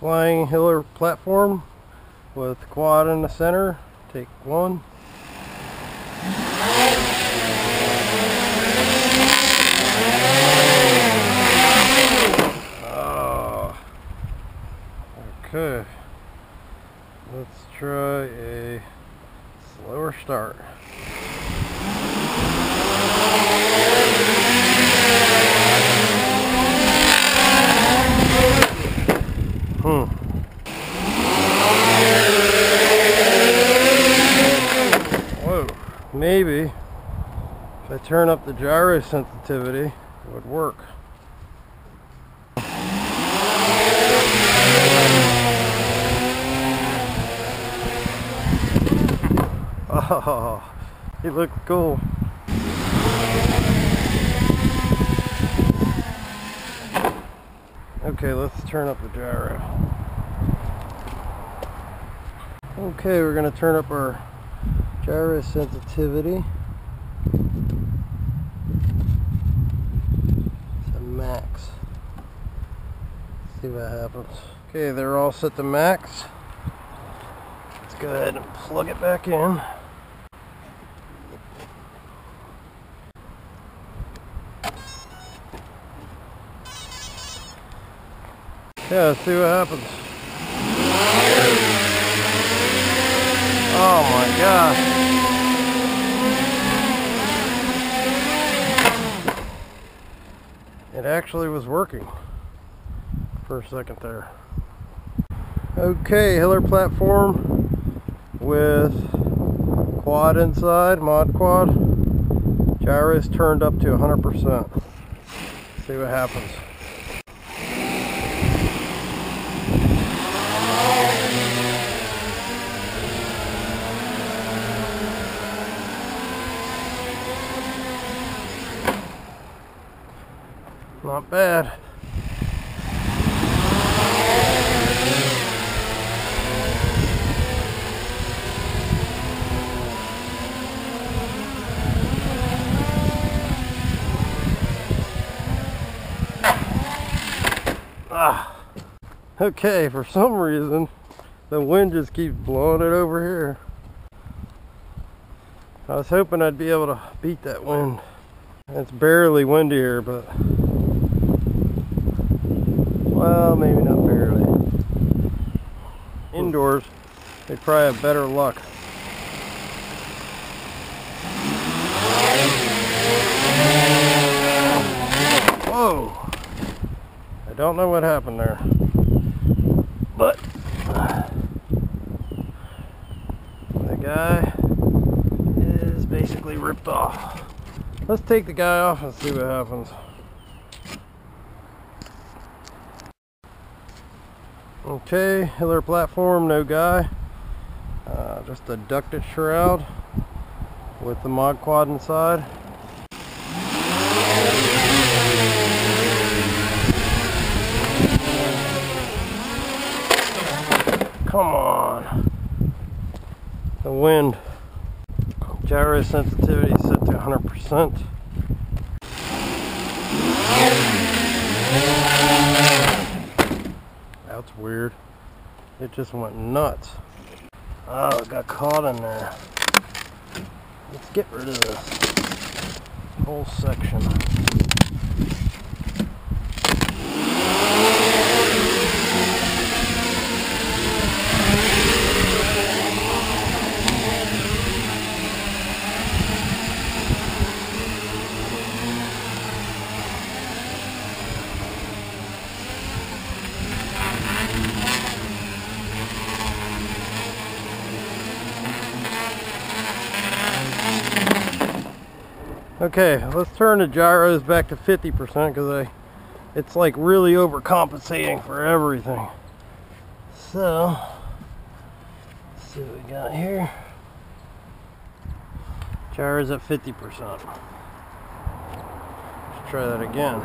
flying Hiller platform with quad in the center. Take one. Oh. Okay. Let's try a slower start. Hmm. Whoa. Maybe if I turn up the gyro sensitivity, it would work. Oh, he looked cool. Okay, let's turn up the gyro. Okay, we're going to turn up our gyro sensitivity to max. See what happens. Okay, they're all set to max. Let's go ahead and plug it back in. Yeah, let's see what happens. Oh my gosh. It actually was working for a second there. Okay, Hiller platform with quad inside, mod quad. Gyros turned up to 100%. See what happens. Not bad. Ah. Okay, for some reason, the wind just keeps blowing it over here. I was hoping I'd be able to beat that wind. It's barely windy here, but well, maybe not barely. Indoors, they probably have better luck. Whoa! I don't know what happened there, but the guy is basically ripped off. Let's take the guy off and see what happens. Okay, Hiller platform, no guy. Uh, just a ducted shroud with the mod quad inside. Come on. The wind. Gyro sensitivity set to 100%. Weird. It just went nuts. Oh, it got caught in there. Let's get rid of this whole section. Okay, let's turn the gyros back to 50% because I, it's like really overcompensating for everything. So, let's see what we got here. Gyros at 50%. Let's try that again.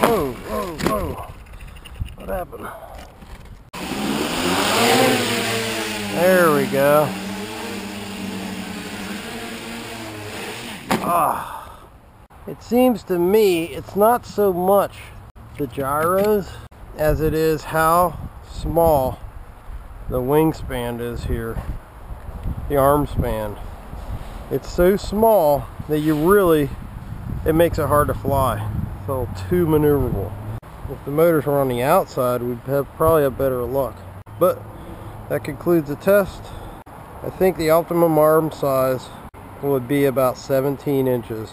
Whoa, whoa, whoa. What happened? There we go. Ah, it seems to me it's not so much the gyros as it is how small the wingspan is here. The arm span. It's so small that you really, it makes it hard to fly. It's a little too maneuverable. If the motors were on the outside, we'd have probably have better luck. But that concludes the test. I think the optimum arm size would be about 17 inches.